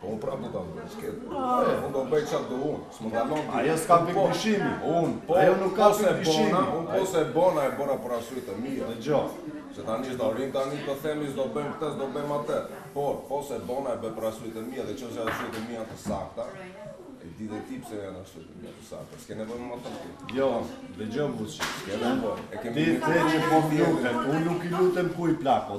Po unë prapë do ta bëj, s'ke ç'të. Unë do bëj çfarë do unë, s'më ndalon ti. Ajo s'ka pikë dyshimi. Unë po, ajo nuk ka pikë dyshimi. Unë po se bona e bëra për arsye të mia. Dëgjo. Se tani është orin tani të themi s'do bëjmë këtë, s'do bëjmë atë. Por, po s'e bëra e bëj për arsye të mia dhe që janë arsye të mia të sakta, e di dhe ti pse janë arsye të mia të sakta. S'ke nevojë më të them Jo, dëgjo Vuçi. S'ke nevojë. E kemi të thënë që po më lutem, unë nuk i lutem kujt plako.